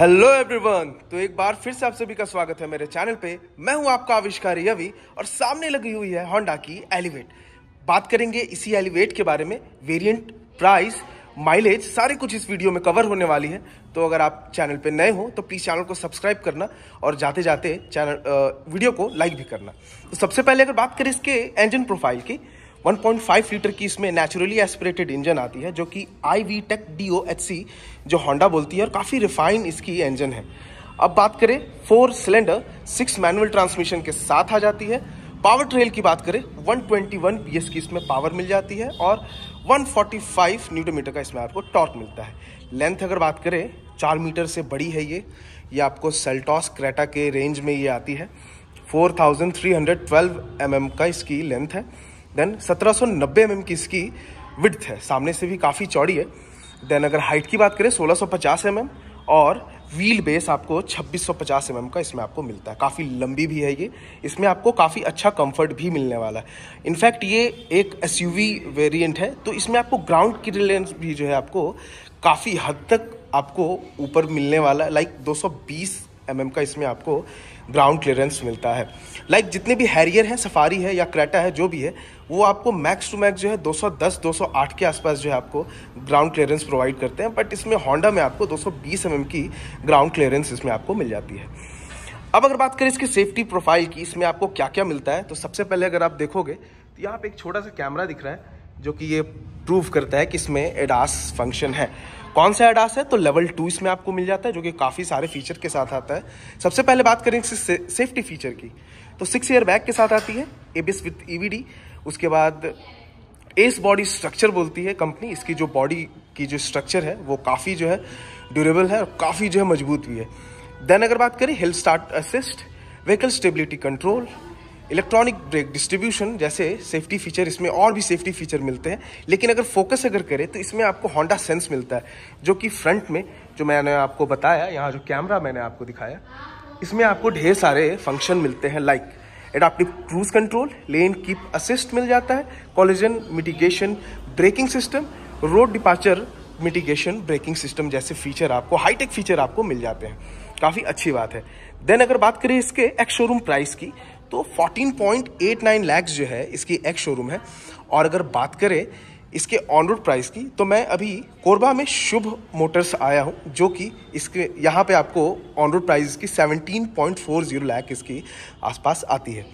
Hello everyone तो एक बार फिर से आप सभी का स्वागत है मेरे चैनल पे। मैं हूँ आपका आविष्कारी यवि और सामने लगी हुई है होंडा की एलिवेट बात करेंगे इसी एलिवेट के बारे में वेरिएंट प्राइस माइलेज सारे कुछ इस वीडियो में कवर होने वाली है। तो अगर आप चैनल पे नए हो तो प्लीज़ चैनल को सब्सक्राइब करना और जाते जाते चैनल वीडियो को लाइक भी करना। तो सबसे पहले अगर बात करें इसके इंजन प्रोफ़ाइल की 1.5 लीटर की इसमें नेचुरली एस्पिरेटेड इंजन आती है, जो कि I V TEC D O H C जो होंडा बोलती है, और काफ़ी रिफाइन इसकी इंजन है। अब बात करें four cylinder six manual transmission के साथ आ जाती है। पावर ट्रेल की बात करें 121 पीएस की इसमें पावर मिल जाती है, और 145 न्यूटन मीटर का इसमें आपको टॉर्क मिलता है। लेंथ अगर बात करें, चार मीटर से बड़ी है ये। ये आपको सेल्टॉस क्रेटा के रेंज में ये आती है। 4312 mm का इसकी लेंथ है। देन 1790 mm की इसकी विड्थ है। सामने से भी काफ़ी चौड़ी है। देन अगर हाइट की बात करें 1650 mm और व्हील बेस आपको 2650 mm का इसमें आपको मिलता है। काफ़ी लंबी भी है ये। इसमें आपको काफ़ी अच्छा कंफर्ट भी मिलने वाला है। इनफैक्ट ये एक एसयूवी वेरिएंट है। तो इसमें आपको ग्राउंड क्लियरेंस भी जो है आपको काफ़ी हद तक आपको ऊपर मिलने वाला है। लाइक 220 mm का इसमें आपको ग्राउंड क्लियरेंस मिलता है। लाइक like, जितने भी हैरियर हैं सफारी है या क्रेटा है, जो भी है वो आपको मैक्स टू मैक्स जो है 210 208 के आसपास जो है आपको ग्राउंड क्लियरेंस प्रोवाइड करते हैं बट इसमें होंडा में आपको 220 एम की ग्राउंड क्लियरेंस इसमें आपको मिल जाती है। अब अगर बात करें इसकी सेफ्टी प्रोफ़ाइल की इसमें आपको क्या क्या मिलता है तो सबसे पहले अगर आप देखोगे तो यहाँ पर एक छोटा सा कैमरा दिख रहा है जो कि ये प्रूव करता है कि इसमें एडास फ़ंक्शन है। कौन सा एडास है? तो लेवल टू इसमें आपको मिल जाता है जो कि काफ़ी सारे फीचर के साथ आता है। सबसे पहले बात करें से, सेफ्टी फीचर की तो सिक्स ईयर बैग के साथ आती है एबीएस विथ ईवीडी उसके बाद एस बॉडी स्ट्रक्चर बोलती है कंपनी, इसकी जो बॉडी की जो स्ट्रक्चर है, वो काफ़ी जो है ड्यूरेबल है और काफ़ी जो है मज़बूत भी है। देन अगर बात करें hill start assist, vehicle stability control, electronic brake distribution, जैसे सेफ्टी फीचर, इसमें और भी सेफ्टी फीचर मिलते हैं। लेकिन अगर फोकस अगर करें तो इसमें आपको होंडा सेंस मिलता है, जो कि फ्रंट में, जो मैंने आपको बताया, यहाँ जो कैमरा मैंने आपको दिखाया, इसमें आपको ढेर सारे फ़ंक्शन मिलते हैं like adaptive cruise control lane keep assist मिल जाता है collision mitigation braking system road departure mitigation braking system जैसे फीचर आपको हाईटेक फीचर आपको मिल जाते हैं। काफ़ी अच्छी बात है। देन अगर बात करें इसके एक्स शोरूम प्राइस की तो 14.89 लैक्स जो है, इसकी एक्स शोरूम है। और अगर बात करें इसके ऑन रोड प्राइस की तो मैं अभी कोरबा में शुभ मोटर्स आया हूँ, जो कि इसके, यहाँ पे आपको ऑन रोड प्राइस की 17.40 लाख इसकी आसपास आती है।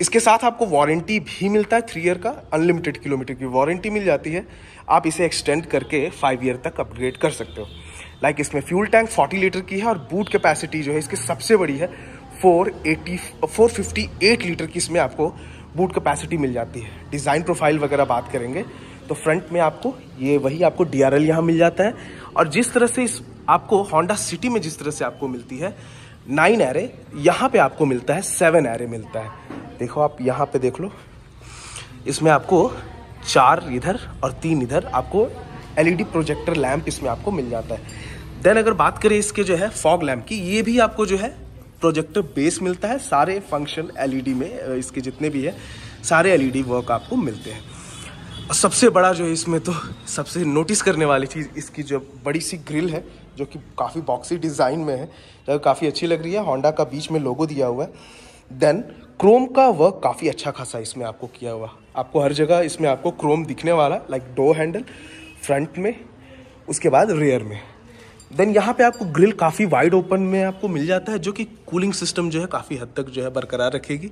इसके साथ आपको वारंटी भी मिलता है थ्री ईयर का अनलिमिटेड किलोमीटर की वारंटी मिल जाती है। आप इसे एक्सटेंड करके फाइव ईयर तक अपग्रेड कर सकते हो। लाइक इसमें फ्यूल टैंक 40 लीटर की है और बूट कैपेसिटी जो है इसकी सबसे बड़ी है 480 458 लीटर की इसमें आपको बूट कैपेसिटी मिल जाती है। डिज़ाइन प्रोफ़ाइल वगैरह बात करेंगे। तो फ्रंट में आपको ये वही आपको डी आर यहाँ मिल जाता है। और जिस तरह से इस आपको होंडा सिटी में जिस तरह से आपको मिलती है नाइन एरे यहाँ पे आपको मिलता है सेवन एरे मिलता है। देखो आप यहाँ पे देख लो। इसमें आपको चार इधर और तीन इधर आपको एलईडी प्रोजेक्टर लैंप इसमें आपको मिल जाता है। देन अगर बात करें इसके जो है फॉग लैम्प की, ये भी आपको जो है प्रोजेक्टर बेस मिलता है। सारे फ़ंक्शन एलईडी में इसके जितने भी है, सारे एलईडी वर्क आपको मिलते हैं। और सबसे बड़ा जो है इसमें तो सबसे नोटिस करने वाली चीज़ इसकी जो बड़ी सी ग्रिल है, जो कि काफ़ी बॉक्सी डिज़ाइन में है जो काफ़ी अच्छी लग रही है। होंडा का बीच में लोगो दिया हुआ है। देन क्रोम का वर्क काफ़ी अच्छा खासा इसमें आपको किया हुआ। आपको हर जगह इसमें आपको क्रोम दिखने वाला लाइक डो हैंडल फ्रंट में, उसके बाद रेयर में। देन यहाँ पे आपको ग्रिल काफ़ी वाइड ओपन में आपको मिल जाता है, जो कि कूलिंग सिस्टम जो है काफ़ी हद तक जो है बरकरार रखेगी।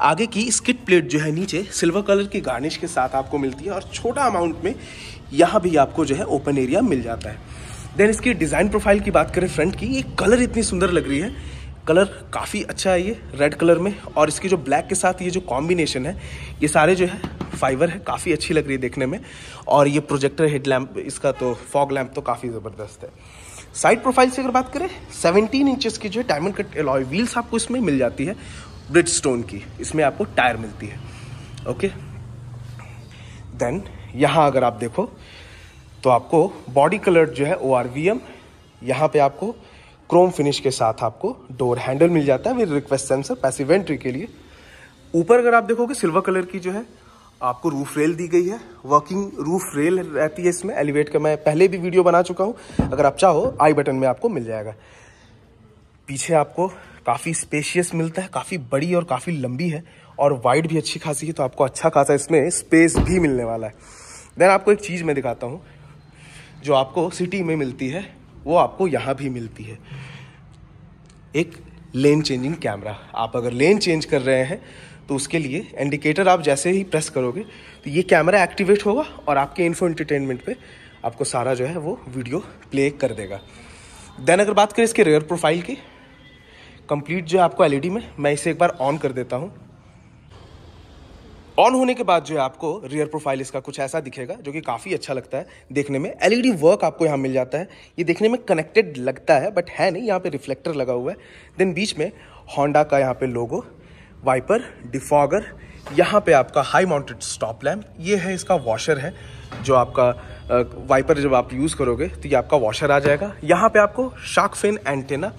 आगे की स्किट प्लेट जो है नीचे सिल्वर कलर की गार्निश के साथ आपको मिलती है और छोटा अमाउंट में यहाँ भी आपको जो है ओपन एरिया मिल जाता है। देन इसकी डिज़ाइन प्रोफ़ाइल की बात करें फ्रंट की, ये कलर इतनी सुंदर लग रही है। कलर काफ़ी अच्छा है ये रेड कलर में। और इसकी जो ब्लैक के साथ ये जो कॉम्बिनेशन है, ये सारे जो है फाइबर है, काफ़ी अच्छी लग रही है देखने में। और ये प्रोजेक्टर हेड लैम्प इसका तो फॉग लैम्प तो काफ़ी ज़बरदस्त है। साइड प्रोफ़ाइल से अगर बात करें 17 इंचेस की जो है डायमंड कट एलॉय व्हील्स आपको इसमें मिल जाती है ब्रिज स्टोन की। इसमें आपको टायर मिलती है। ओके देन यहाँ अगर आप देखो तो आपको बॉडी कलर जो है ओ आर वी एम यहाँ पे आपको क्रोम फिनिश के साथ आपको डोर हैंडल मिल जाता है with request sensor passive entry के लिए। ऊपर अगर आप देखोगे सिल्वर कलर की जो है आपको रूफ रेल दी गई है। वर्किंग रूफ रेल रहती है इसमें। एलिवेट का मैं पहले भी वीडियो बना चुका हूँ। अगर आप चाहो आई बटन में आपको मिल जाएगा। पीछे आपको काफ़ी स्पेशियस मिलता है, काफ़ी बड़ी और काफ़ी लंबी है और वाइड भी अच्छी खासी है तो आपको अच्छा खासा इसमें स्पेस भी मिलने वाला है। देन आपको एक चीज़ मैं दिखाता हूँ, जो आपको सिटी में मिलती है, वो आपको यहाँ भी मिलती है। एक लेन चेंजिंग कैमरा आप अगर लेन चेंज कर रहे हैं तो उसके लिए इंडिकेटर आप जैसे ही प्रेस करोगे तो ये कैमरा एक्टिवेट होगा और आपके इन्फो एंटरटेनमेंट पे आपको सारा जो है वो वीडियो प्ले कर देगा। देन अगर बात करें इसके रेयर प्रोफ़ाइल की कंप्लीट जो है आपको एलईडी में, मैं इसे एक बार ऑन कर देता हूँ। ऑन होने के बाद जो है आपको रियर प्रोफ़ाइल इसका कुछ ऐसा दिखेगा, जो कि काफ़ी अच्छा लगता है देखने में। एलईडी वर्क आपको यहाँ मिल जाता है। ये देखने में कनेक्टेड लगता है बट है नहीं, यहाँ पे रिफ्लेक्टर लगा हुआ है। देन बीच में होंडा का यहाँ पे लोगो वाइपर, डिफॉगर, यहाँ पे आपका हाई माउंटेड स्टॉप लैम्प ये है इसका वॉशर है, जो आपका वाइपर जब आप यूज़ करोगे तो ये आपका वॉशर आ जाएगा। यहाँ पे आपको शार्क फिन एंटेना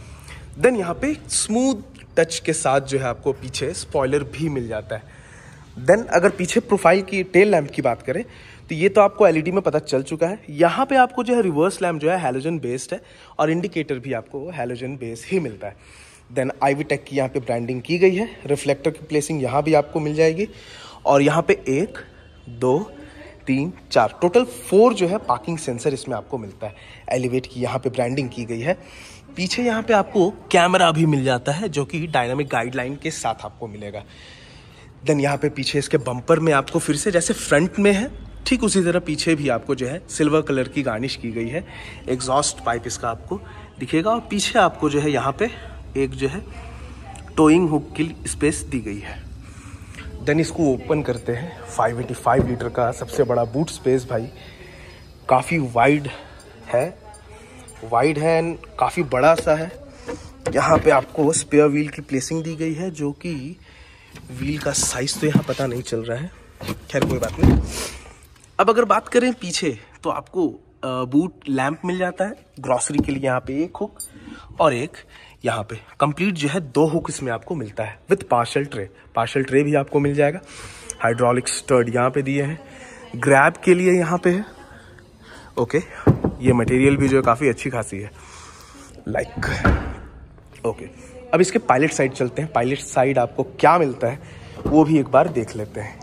देन यहाँ पे स्मूथ टच के साथ जो है आपको पीछे स्पॉयलर भी मिल जाता है। देन अगर पीछे प्रोफ़ाइल की टेल लैम्प की बात करें तो ये तो आपको एलईडी में पता चल चुका है। यहाँ पे आपको जो है रिवर्स लैम्प जो है हेलोजन बेस्ड है, और इंडिकेटर भी आपको हेलोजन बेस्ड ही मिलता है। देन आईवी टेक की यहाँ पे ब्रांडिंग की गई है। रिफ्लेक्टर की प्लेसिंग यहाँ भी आपको मिल जाएगी। और यहाँ पे एक, दो, तीन, चार टोटल फोर जो है पार्किंग सेंसर इसमें आपको मिलता है। एलिवेट की यहाँ पे ब्रांडिंग की गई है। पीछे यहाँ पे आपको कैमरा भी मिल जाता है, जो कि डायनामिक गाइडलाइन के साथ आपको मिलेगा। देन यहाँ पे पीछे इसके बम्पर में आपको फिर से, जैसे फ्रंट में है, ठीक उसी तरह पीछे भी आपको जो है सिल्वर कलर की गार्निश की गई है। एग्जॉस्ट पाइप इसका आपको दिखेगा और पीछे आपको जो है यहाँ पे एक जो है टोइंग हुक की स्पेस दी गई है। देन इसको ओपन करते हैं। 585 लीटर का सबसे बड़ा बूट स्पेस भाई। काफ़ी वाइड है। वाइड है एंड काफ़ी बड़ा सा है। यहाँ पे आपको स्पेयर व्हील की प्लेसिंग दी गई है, जो कि व्हील का साइज़ तो यहाँ पता नहीं चल रहा है। खैर, कोई बात नहीं। अब अगर बात करें पीछे तो आपको बूट लैंप मिल जाता है। ग्रॉसरी के लिए यहाँ पे एक हुक और एक यहाँ पे। कंप्लीट जो है, दो हुक इसमें आपको मिलता है with parcel tray parcel tray भी आपको मिल जाएगा। हाइड्रोलिक स्टर्ड यहाँ पे दिए हैं। ग्रैब के लिए यहाँ पे है। ओके ये मटेरियल भी जो है काफ़ी अच्छी खासी है। Like like. ओके अब इसके पायलट साइड चलते हैं। पायलट साइड आपको क्या मिलता है, वो भी एक बार देख लेते हैं।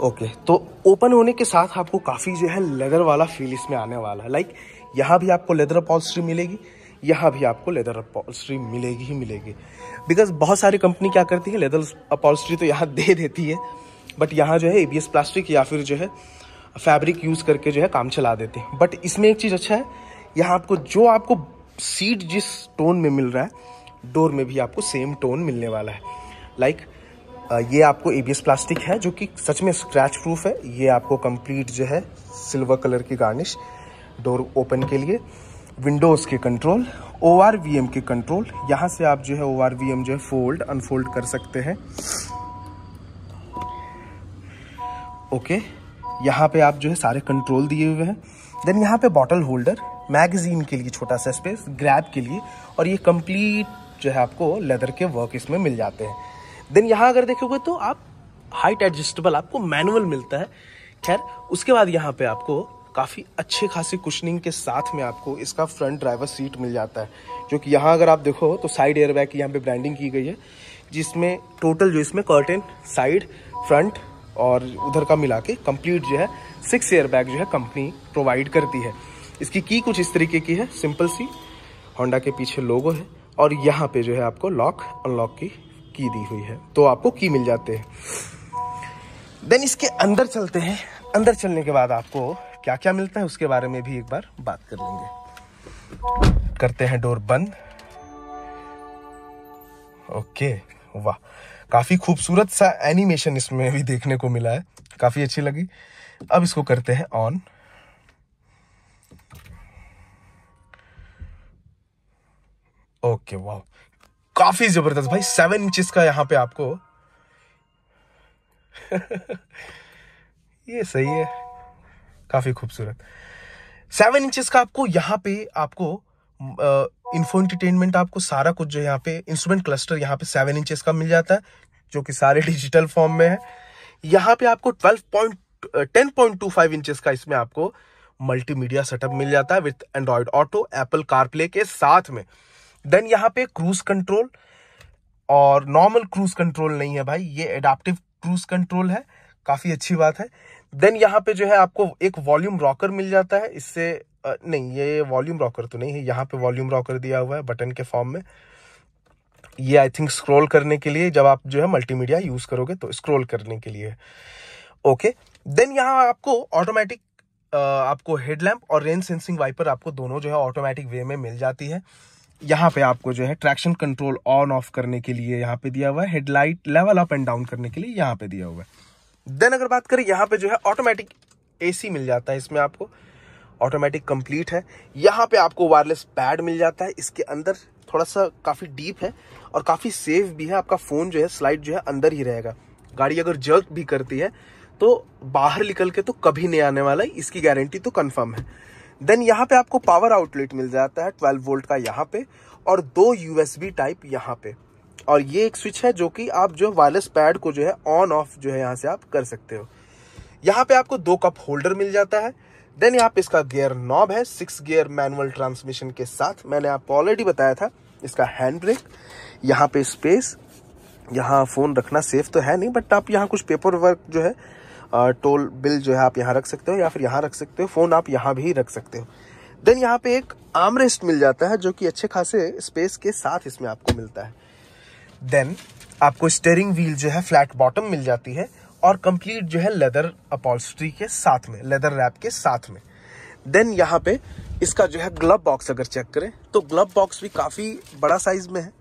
ओके तो ओपन होने के साथ आपको काफ़ी जो है लेदर वाला फील इसमें आने वाला है। लाइक यहाँ भी आपको लेदर अपॉल्स्ट्री मिलेगी। यहाँ भी आपको लेदर अपॉल्स्ट्री मिलेगी ही मिलेगी। बिकॉज़ बहुत सारी कंपनी क्या करती है लेदर अपॉल्स्ट्री तो यहाँ दे देती है बट यहाँ जो है एबीएस प्लास्टिक या फिर जो है फैब्रिक यूज़ करके जो है काम चला देते हैं। बट इसमें एक चीज़ अच्छा है यहाँ आपको जो आपको सीट जिस टोन में मिल रहा है डोर में भी आपको सेम टोन मिलने वाला है। लाइक like, ये आपको एबीएस प्लास्टिक है जो कि सच में स्क्रैच प्रूफ है। ये आपको कंप्लीट जो है सिल्वर कलर की गार्निश डोर ओपन के लिए। विंडोज़ के control O R V M के कंट्रोल यहाँ से आप जो है ओ आर वी एम जो है फोल्ड अनफोल्ड कर सकते हैं। ओके यहाँ पे आप जो है सारे कंट्रोल दिए हुए हैं। देन यहाँ पे बॉटल होल्डर मैगजीन के लिए छोटा सा स्पेस ग्रैब के लिए, और ये कंप्लीट जो है आपको लेदर के वर्क इसमें मिल जाते हैं। देन यहाँ अगर देखोगे तो आप हाइट एडजस्टेबल आपको मैनुअल मिलता है। खैर, उसके बाद यहाँ पे आपको काफ़ी अच्छे खासी कुशनिंग के साथ में आपको इसका फ्रंट ड्राइवर सीट मिल जाता है। जो कि यहाँ अगर आप देखो तो साइड एयरबैग की यहाँ पे ब्रांडिंग की गई है, जिसमें टोटल जो इसमें कर्टेन साइड फ्रंट और उधर का मिला के कंप्लीट जो है सिक्स एयरबैग जो है कंपनी प्रोवाइड करती है। इसकी की कुछ इस तरीके की है सिंपल सी होंडा के पीछे लोगो है और यहाँ पे जो है आपको लॉक अनलॉक की की दी हुई है। तो आपको की मिल जाते हैं। देन इसके अंदर चलते हैं। अंदर चलने के बाद आपको क्या क्या मिलता है उसके बारे में भी एक बार बात कर लेंगे। करते हैं डोर बंद। ओके, वाह, काफ़ी खूबसूरत सा एनिमेशन इसमें भी देखने को मिला है। काफ़ी अच्छी लगी। अब इसको करते हैं ऑन। ओके, वाह, काफ़ी ज़बरदस्त भाई, सेवन इंचेस का यहाँ पे आपको। ये सही है। काफ़ी खूबसूरत। सेवन इंचेस का आपको यहाँ पे आपको इन्फो एंटरटेनमेंट आपको सारा कुछ जो यहाँ पे इंस्ट्रूमेंट क्लस्टर यहाँ पे सेवन इंचेस का मिल जाता है, जो कि सारे डिजिटल फॉर्म में है। यहाँ पे आपको twelve point ten point two five inches का इसमें आपको मल्टीमीडिया सेटअप मिल जाता है with Android Auto Apple CarPlay के साथ में। देन यहाँ पे क्रूज कंट्रोल और नॉर्मल क्रूज कंट्रोल नहीं है भाई, ये एडाप्टिव क्रूज कंट्रोल है। काफ़ी अच्छी बात है। देन यहाँ पे जो है आपको एक वॉल्यूम रॉकर मिल जाता है। इससे नहीं, ये वॉल्यूम रॉकर तो नहीं है। यहाँ पे वॉल्यूम रॉकर दिया हुआ है बटन के फॉर्म में। ये आई थिंक स्क्रॉल करने के लिए जब आप जो है मल्टीमीडिया यूज़ करोगे तो स्क्रॉल करने के लिए। ओके देन यहाँ आपको ऑटोमेटिक आपको हेडलैम्प और रेन सेंसिंग वाइपर आपको दोनों जो है ऑटोमेटिक वे में मिल जाती है। यहाँ पे आपको जो है ट्रैक्शन कंट्रोल ऑन ऑफ़ करने के लिए यहाँ पे दिया हुआ है। Headlight level up and down करने के लिए यहाँ पे दिया हुआ है। देन अगर बात करें, यहाँ पे जो है ऑटोमेटिक एसी मिल जाता है इसमें आपको। ऑटोमेटिक कंप्लीट है। यहाँ पे आपको वायरलेस पैड मिल जाता है। इसके अंदर थोड़ा सा काफ़ी डीप है और काफ़ी सेफ़ भी है। आपका फ़ोन जो है स्लाइड जो है, अंदर ही रहेगा। गाड़ी अगर जर्क भी करती है तो बाहर निकल के तो कभी नहीं आने वाला है। इसकी गारंटी तो कंफर्म है। देन यहाँ पे आपको पावर आउटलेट मिल जाता है 12 वोल्ट का यहाँ पे और दो यूएसबी टाइप यहाँ पे। और ये एक स्विच है जो कि आप जो वायरलेस पैड को जो है ऑन ऑफ़ जो है यहाँ से आप कर सकते हो। यहाँ पे आपको दो कप होल्डर मिल जाता है। देन यहाँ पे इसका गियर नॉब है सिक्स गियर मैनुअल ट्रांसमिशन के साथ। मैंने आपको ऑलरेडी बताया था इसका हैंड ब्रेक यहाँ पे स्पेस यहाँ फ़ोन रखना सेफ़ तो है नहीं बट आप यहाँ कुछ पेपर वर्क जो है टोल बिल जो है आप यहाँ रख सकते हो या फिर यहाँ रख सकते हो। फ़ोन आप यहाँ भी रख सकते हो। देन यहाँ पे एक आर्मरेस्ट मिल जाता है जो कि अच्छे खासे स्पेस के साथ इसमें आपको मिलता है। देन आपको स्टेयरिंग व्हील जो है फ्लैट बॉटम मिल जाती है और कंप्लीट जो है लेदर अपॉल्स्ट्री के साथ में लेदर रैप के साथ में। देन यहाँ पे इसका जो है ग्लव बॉक्स अगर चेक करें तो ग्लव बॉक्स भी काफ़ी बड़ा साइज़ में है।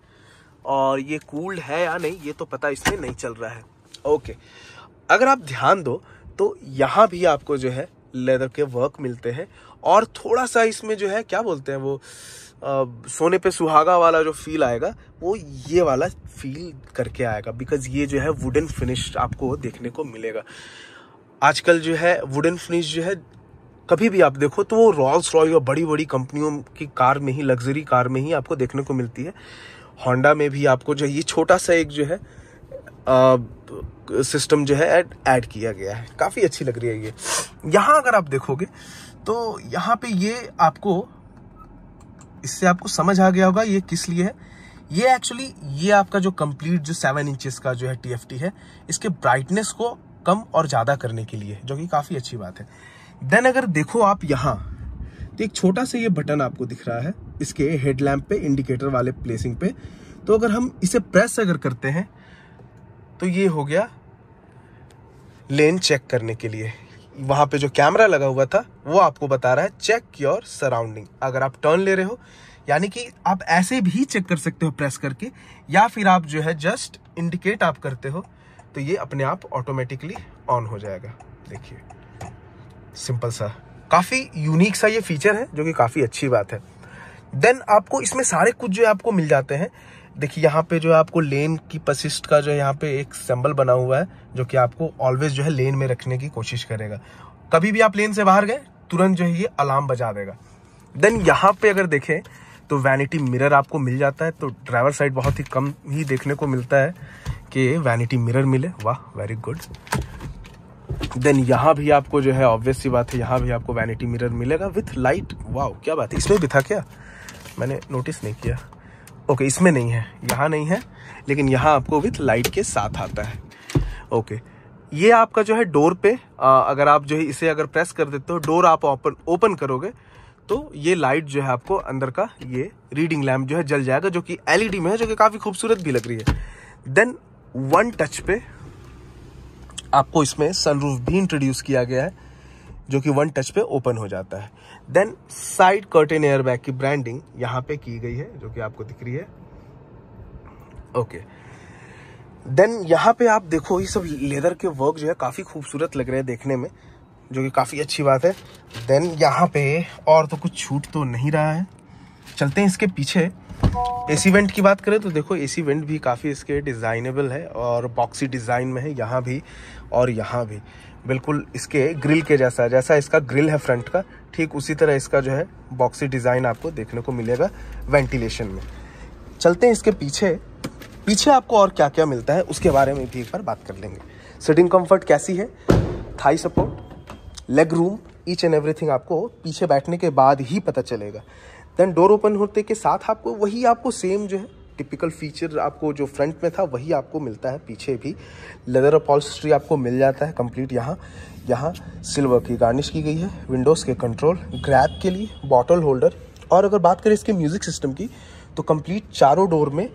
और ये कूल्ड है या नहीं, ये तो पता इसमें नहीं चल रहा है। ओके अगर आप ध्यान दो तो यहाँ भी आपको जो है लेदर के वर्क मिलते हैं। और थोड़ा सा इसमें जो है क्या बोलते हैं वो आ, सोने पे सुहागा वाला जो फील आएगा वो ये वाला फील करके आएगा। बिकॉज़ ये जो है वुडन फिनिश आपको देखने को मिलेगा। आजकल जो है वुडन फिनिश जो है कभी भी आप देखो तो वो रॉल्स रॉय और बड़ी बड़ी कंपनियों की कार में ही लग्जरी कार में ही आपको देखने को मिलती है। होंडा में भी आपको जो ये छोटा सा एक जो है सिस्टम जो है ऐड किया गया है। काफ़ी अच्छी लग रही है ये। यहाँ अगर आप देखोगे तो यहाँ पे ये आपको, इससे आपको समझ आ गया होगा ये किस लिए है। ये एक्चुअली ये आपका जो कंप्लीट जो सेवन इंचेस का जो है टीएफटी है, इसके ब्राइटनेस को कम और ज़्यादा करने के लिए, जो कि काफ़ी अच्छी बात है। देन अगर देखो आप यहाँ तो एक छोटा सा ये बटन आपको दिख रहा है, इसके हेडलैम्प पे इंडिकेटर वाले प्लेसिंग पे। तो अगर हम इसे प्रेस अगर करते हैं तो ये हो गया लेन चेक करने के लिए। वहाँ पे जो कैमरा लगा हुआ था, वो आपको बता रहा है चेक योर सराउंडिंग अगर आप टर्न ले रहे हो, यानी कि आप ऐसे भी चेक कर सकते हो प्रेस करके, या फिर आप जो है जस्ट इंडिकेट आप करते हो तो ये अपने आप ऑटोमेटिकली ऑन हो जाएगा। देखिए सिंपल सा। काफ़ी यूनिक सा ये फीचर है, जो कि काफ़ी अच्छी बात है। देन आपको इसमें सारे कुछ जो है आपको मिल जाते हैं। देखिए, यहाँ पे जो है आपको लेन की पसिस्ट का जो है यहाँ पे एक सिंबल बना हुआ है, जो कि आपको ऑलवेज जो है लेन में रखने की कोशिश करेगा। कभी भी आप लेन से बाहर गए, तुरंत जो है ये अलार्म बजा देगा। देन यहाँ पे अगर देखें तो वैनिटी मिरर आपको मिल जाता है तो ड्राइवर साइड बहुत ही कम ही देखने को मिलता है कि वैनिटी मिरर मिले। वाह वेरी गुड देन यहाँ भी आपको जो है ऑब्वियस सी बात है, यहाँ भी आपको वैनिटी मिरर मिलेगा विथ लाइट वाह क्या बात है, इसमें भी था क्या? मैंने नोटिस नहीं किया। ओके इसमें नहीं है यहाँ नहीं है लेकिन यहाँ आपको विथ लाइट के साथ आता है। ओके ये आपका जो है डोर पे आ, अगर आप जो है इसे अगर प्रेस कर देते हो डोर आप ओपन ओपन करोगे तो ये लाइट जो है आपको अंदर का ये रीडिंग लैम्प जो है जल जाएगा जो कि एलईडी में है जो कि काफ़ी खूबसूरत भी लग रही है। देन वन टच पे आपको इसमें सनरूफ भी इंट्रोड्यूस किया गया है। जो कि वन टच पे ओपन हो जाता है। देन साइड कर्टेन एयरबैग की ब्रांडिंग यहाँ पे की गई है, जो कि आपको दिख रही है। ओके देन यहाँ पे आप देखो, ये सब लेदर के वर्क जो है काफ़ी खूबसूरत लग रहे हैं देखने में, जो कि काफ़ी अच्छी बात है। देन यहाँ पे और तो कुछ छूट तो नहीं रहा है। चलते हैं इसके पीछे। एसी वेंट की बात करें तो देखो एसी वेंट भी काफ़ी इसके डिज़ाइनेबल है और बॉक्सी डिज़ाइन में है, यहाँ भी और यहाँ भी। बिल्कुल इसके ग्रिल के जैसा जैसा इसका ग्रिल है फ्रंट का, ठीक उसी तरह इसका जो है बॉक्सी डिज़ाइन आपको देखने को मिलेगा वेंटिलेशन में। चलते हैं इसके पीछे। पीछे आपको और क्या क्या मिलता है, उसके बारे में भी एक बार बात कर लेंगे। सिटिंग कंफर्ट कैसी है? Thigh support leg room each and everything आपको पीछे बैठने के बाद ही पता चलेगा। देन डोर ओपन होते के साथ आपको वही आपको सेम जो है टिपिकल फीचर आपको जो फ्रंट में था, वही आपको मिलता है, पीछे भी लेदर अपॉल्स्ट्री आपको मिल जाता है कंप्लीट यहाँ यहाँ सिल्वर की गार्निश की गई है विंडोज़ के कंट्रोल ग्रैप के लिए बॉटल होल्डर और अगर बात करें इसके म्यूज़िक सिस्टम की तो कंप्लीट चारों डोर में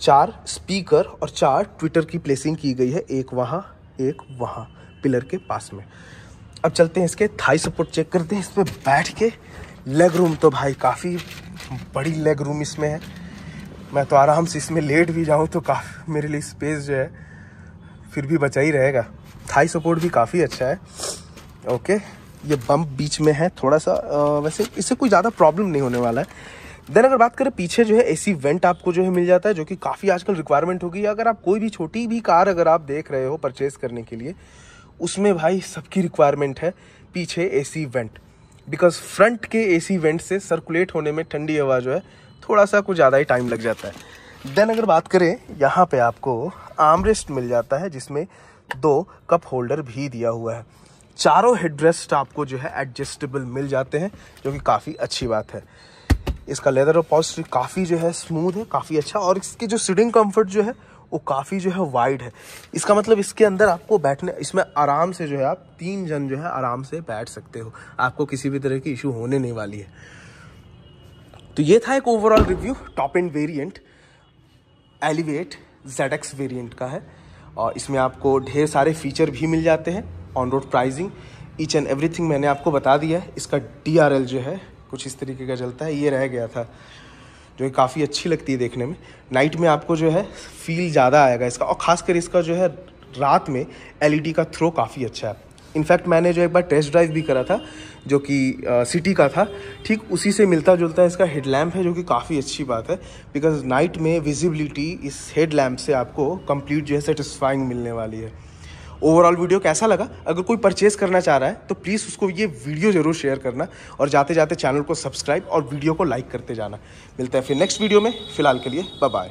चार स्पीकर और चार ट्विटर की प्लेसिंग की गई है, एक वहाँ एक वहाँ पिलर के पास में। अब चलते हैं इसके थाई सपोर्ट चेक करते हैं इस पर बैठ के लेग रूम तो भाई काफ़ी बड़ी लेग रूम इसमें है। मैं तो आराम से इसमें लेट भी जाऊँ तो काफ़ी मेरे लिए स्पेस जो है फिर भी बचा ही रहेगा। थाई सपोर्ट भी काफ़ी अच्छा है। ओके ये बम्प बीच में है थोड़ा सा आ, वैसे इससे कोई ज़्यादा प्रॉब्लम नहीं होने वाला है। देन अगर बात करें पीछे जो है एसी वेंट आपको जो है मिल जाता है जो कि काफ़ी आजकल रिक्वायरमेंट होगी। अगर आप कोई भी छोटी भी कार अगर आप देख रहे हो परचेज करने के लिए उसमें भाई सबकी रिक्वायरमेंट है पीछे एसी वेंट बिकॉज़ फ्रंट के एसी वेंट से सर्कुलेट होने में ठंडी हवा जो है थोड़ा सा कुछ ज़्यादा ही टाइम लग जाता है। देन अगर बात करें, यहाँ पे आपको आर्मरेस्ट मिल जाता है, जिसमें दो कप होल्डर भी दिया हुआ है। चारों हेडरेस्ट आपको जो है एडजस्टेबल मिल जाते हैं, जो कि काफ़ी अच्छी बात है। इसका लेदर और पॉजिटिव काफ़ी जो है स्मूथ है, काफ़ी अच्छा और इसकी जो सीटिंग कंफर्ट जो है वो काफ़ी जो है वाइड है। इसका मतलब इसके अंदर आपको बैठने, इसमें आराम से जो है आप तीन जन जो है आराम से बैठ सकते हो। आपको किसी भी तरह की इशू होने नहीं वाली है। तो ये था एक overall review top end variant Elevate Z X variant का है। और इसमें आपको ढेर सारे फीचर भी मिल जाते हैं on road pricing each and everything मैंने आपको बता दिया है। इसका डीआरएल जो है, कुछ इस तरीके का चलता है, ये रह गया था। जो काफ़ी अच्छी लगती है देखने में। नाइट में आपको जो है फील ज़्यादा आएगा इसका। और ख़ासकर इसका जो है रात में एलईडी का थ्रो काफ़ी अच्छा है। इनफैक्ट मैंने जो एक बार टेस्ट ड्राइव भी करा था, जो कि सिटी का था, ठीक उसी से मिलता जुलता इसका हेडलैम्प है, जो कि काफ़ी अच्छी बात है। बिकॉज़ नाइट में विजिबिलिटी इस हेडलैम्प से आपको कंप्लीट जो है सेटिस्फाइंग मिलने वाली है। ओवरऑल वीडियो कैसा लगा? अगर कोई परचेज करना चाह रहा है तो प्लीज़ उसको ये वीडियो ज़रूर शेयर करना और जाते जाते चैनल को सब्सक्राइब और वीडियो को लाइक करते जाना। मिलते हैं फिर नेक्स्ट वीडियो में। फ़िलहाल के लिए बाय